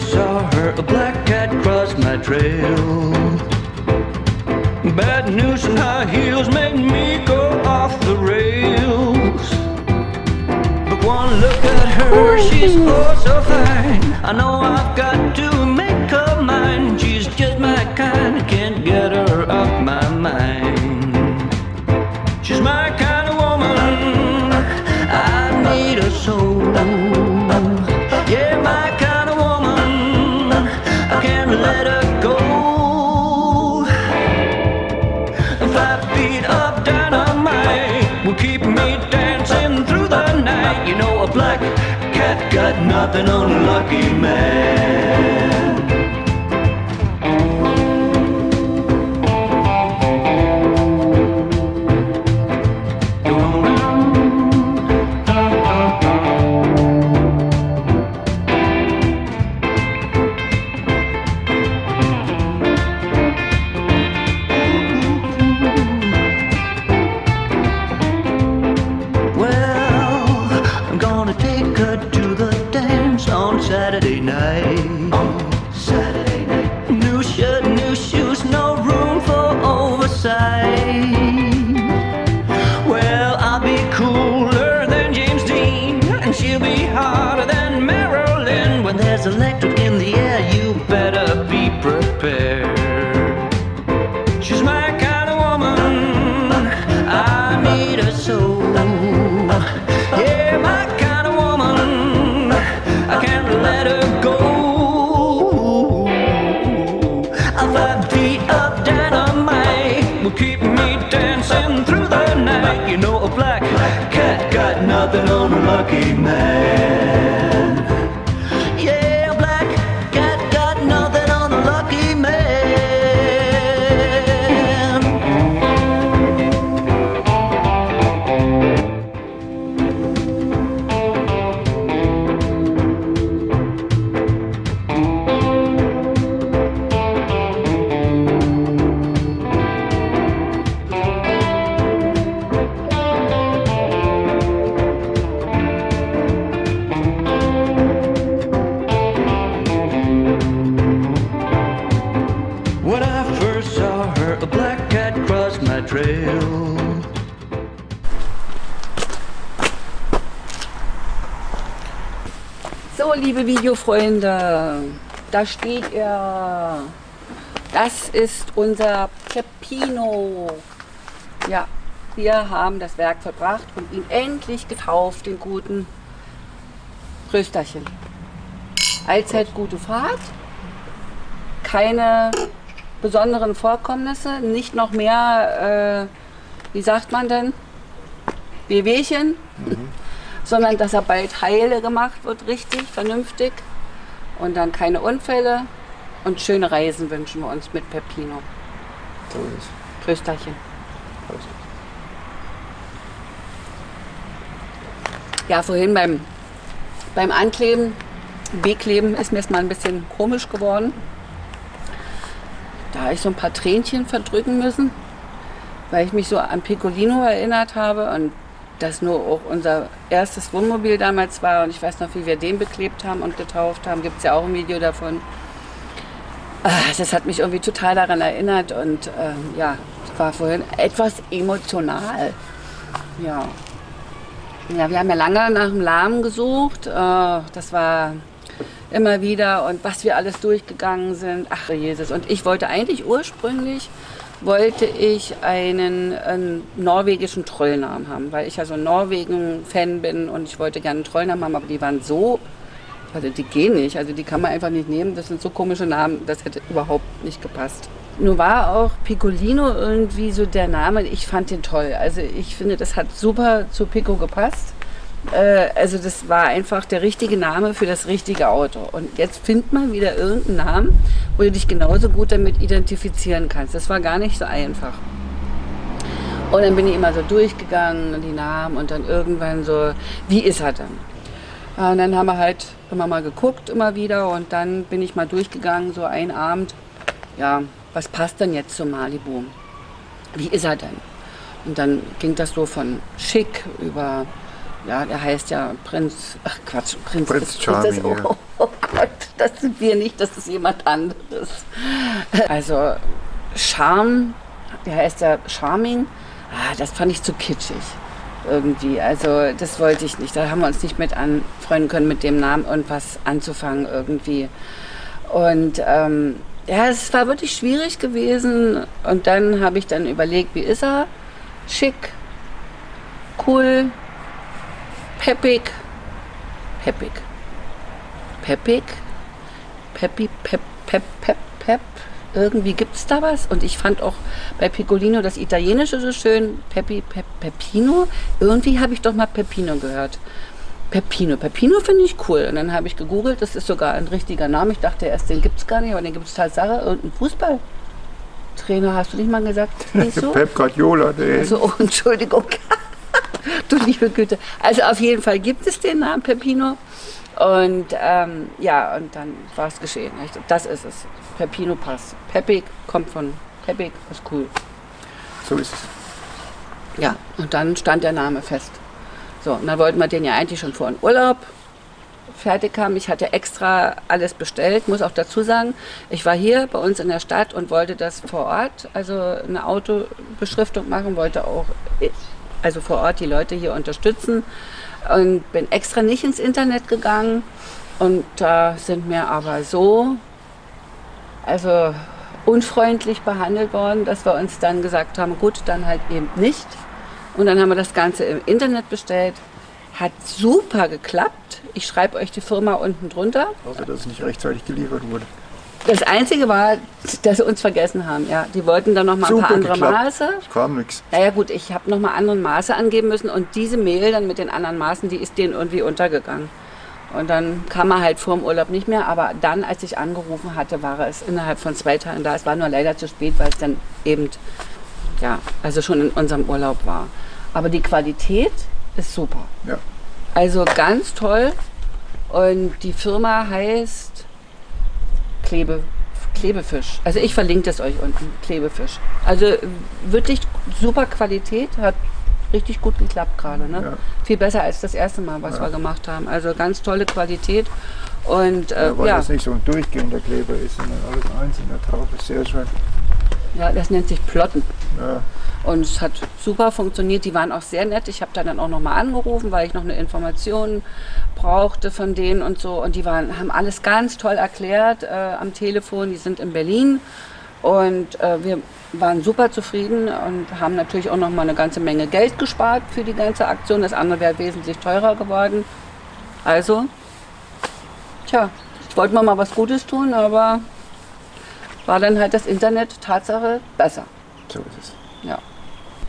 saw her, a black cat crossed my trail. Bad news and high heels made me go off the rails. But one look at her, she's oh so fine. I know I've got to electric in the air, you better be prepared. She's my kind of woman. I need her so. Yeah, my kind of woman. I can't let her go. A Five feet of dynamite will keep me dancing through the night. You know, a black cat got nothing on a lucky man. Liebe Videofreunde, da steht er. Das ist unser Peppino. Ja, wir haben das Werk verbracht und ihn endlich getauft, den guten Rösterchen. Allzeit gute Fahrt, keine besonderen Vorkommnisse, nicht noch mehr, äh, wie sagt man denn, Wehwehchen, sondern dass er bald heile gemacht wird, richtig, vernünftig. Und dann keine Unfälle und schöne Reisen wünschen wir uns mit Peppino. So ist es. Trösterchen. Prost. Ja, vorhin beim, beim Ankleben, Bekleben ist mir es mal ein bisschen komisch geworden. Da habe ich so ein paar Tränchen verdrücken müssen, weil ich mich so an Piccolino erinnert habe und das nur auch unser erstes Wohnmobil damals war. Und ich weiß noch, wie wir den beklebt haben und getauft haben. Gibt es ja auch ein Video davon. Ah, Das hat mich irgendwie total daran erinnert und ähm, ja, war vorhin etwas emotional. Ja. Ja, wir haben ja lange nach dem Lahmen gesucht. Äh, das war immer wieder und was wir alles durchgegangen sind. Ach Jesus. Und ich wollte eigentlich ursprünglich wollte ich einen, einen norwegischen Trollnamen haben, weil ich ja so ein Norwegen-Fan bin und ich wollte gerne einen Trollnamen haben, aber die waren so, also die gehen nicht, also die kann man einfach nicht nehmen. Das sind so komische Namen, das hätte überhaupt nicht gepasst. Nur war auch Piccolino irgendwie so der Name, ich fand den toll. Also ich finde, das hat super zu Pico gepasst. Äh, also das war einfach der richtige Name für das richtige Auto. Und jetzt find mal wieder irgendeinen Namen, wo du dich genauso gut damit identifizieren kannst. Das war gar nicht so einfach. Und dann bin ich immer so durchgegangen, die Namen und dann irgendwann so, wie ist er dann? Ja, Und dann haben wir halt immer mal geguckt, immer wieder und dann bin ich mal durchgegangen, so einen Abend, ja, was passt denn jetzt zu Malibu? Wie ist er denn? Und dann ging das so von schick über, ja, der heißt ja Prinz, ach Quatsch, Prinz, Prinz Charming, ja. oh, oh Gott, das sind wir nicht, das ist jemand anderes. Also Charme der heißt ja Charming. Ah, das fand ich zu kitschig irgendwie. Also das wollte ich nicht. Da haben wir uns nicht mit anfreunden können, mit dem Namen irgendwas anzufangen irgendwie. Und ähm, ja, es war wirklich schwierig gewesen. Und dann habe ich dann überlegt, wie ist er? Schick, cool, peppig, peppig, peppig, peppi, pep, pep, pep, pep. Irgendwie gibt es da was. Und ich fand auch bei Piccolino das Italienische so schön. Peppi, pep, Peppino. Irgendwie habe ich doch mal Peppino gehört. Peppino. Peppino finde ich cool. Und dann habe ich gegoogelt, das ist sogar ein richtiger Name. Ich dachte erst, den gibt es gar nicht, aber den gibt es Tatsache. Irgendein Fußballtrainer, hast du nicht mal gesagt? Nicht so? Pep Guardiola, der Also, oh, Entschuldigung. Du liebe Güte. Also auf jeden Fall gibt es den Namen Peppino. Und ähm, ja, und dann war es geschehen. Das ist es. Peppino passt. Peppig kommt von Peppig, ist cool. so ist es. Ja, und dann stand der Name fest. So, und dann wollten wir den ja eigentlich schon vor dem Urlaub fertig haben. Ich hatte extra alles bestellt, muss auch dazu sagen, ich war hier bei uns in der Stadt und wollte das vor Ort, also eine Autobeschriftung machen, wollte auch also vor Ort die Leute hier unterstützen und bin extra nicht ins Internet gegangen und da sind mir aber so also unfreundlich behandelt worden, dass wir uns dann gesagt haben, gut, dann halt eben nicht. Und dann haben wir das Ganze im Internet bestellt. Hat super geklappt. Ich schreibe euch die Firma unten drunter. Außer, dass es nicht rechtzeitig geliefert wurde. Das Einzige war, dass sie uns vergessen haben. Ja, die wollten dann noch mal ein Super paar andere geklappt. Maße. Es kam nichts. Naja gut, ich habe noch mal andere Maße angeben müssen und diese Mail dann mit den anderen Maßen, die ist denen irgendwie untergegangen. Und dann kam er halt vor dem Urlaub nicht mehr, aber dann, als ich angerufen hatte, war es innerhalb von zwei Tagen da. Es war nur leider zu spät, weil es dann eben, ja, also schon in unserem Urlaub war. Aber die Qualität ist super. Ja. Also ganz toll. Und die Firma heißt Klebe, Klebefisch. Also ich verlinke das euch unten, Klebefisch. Also äh, wirklich super Qualität, hat richtig gut geklappt gerade. Ne? Ja. Viel besser als das erste Mal, was wir gemacht haben. Also ganz tolle Qualität. Und äh, Ja, weil ja, das nicht so ein durchgehender Kleber ist, sondern alles einzeln. Der drauf ist sehr schön. Ja, das nennt sich Plotten. Ja, Und es hat super funktioniert. Die waren auch sehr nett. Ich habe da dann auch nochmal angerufen, weil ich noch eine Information brauchte von denen und so. Und die waren, haben alles ganz toll erklärt äh, am Telefon. Die sind in Berlin. Und äh, wir waren super zufrieden und haben natürlich auch nochmal eine ganze Menge Geld gespart für die ganze Aktion. Das andere wäre wesentlich teurer geworden. Also, tja, ich wollte mal was Gutes tun, aber war dann halt das Internet Tatsache besser. so ist es. Ja.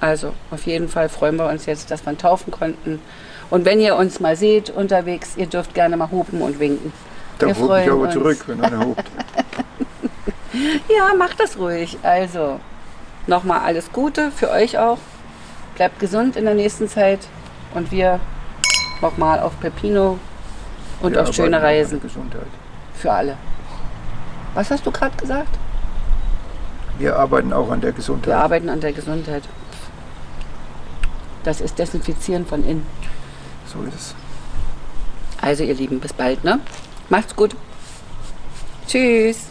Also, auf jeden Fall freuen wir uns jetzt, dass wir ihn taufen konnten. Und wenn ihr uns mal seht unterwegs, ihr dürft gerne mal hupen und winken. Da Wir rufe ich freuen aber uns. zurück, wenn einer hupt. Ja, macht das ruhig. Also, nochmal alles Gute für euch auch. Bleibt gesund in der nächsten Zeit. Und wir nochmal auf Pepino und Wir auf schöne Reisen Gesundheit. für alle. Was hast du gerade gesagt? Wir arbeiten auch an der Wir Gesundheit. arbeiten an der Gesundheit. Das ist Desinfizieren von innen. So ist es. Also ihr Lieben, bis bald, ne? Macht's gut. Tschüss.